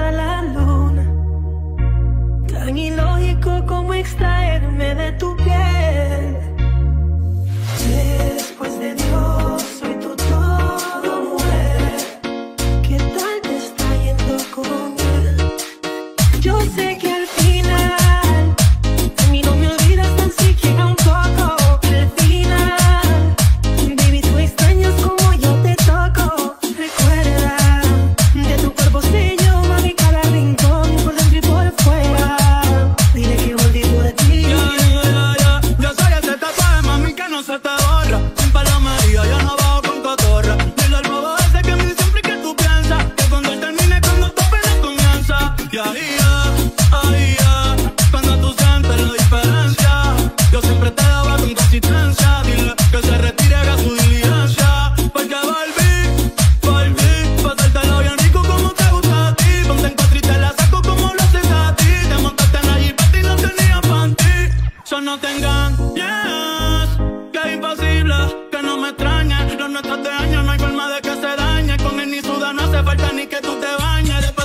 a no se que tú te bañes.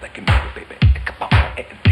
that can move, baby.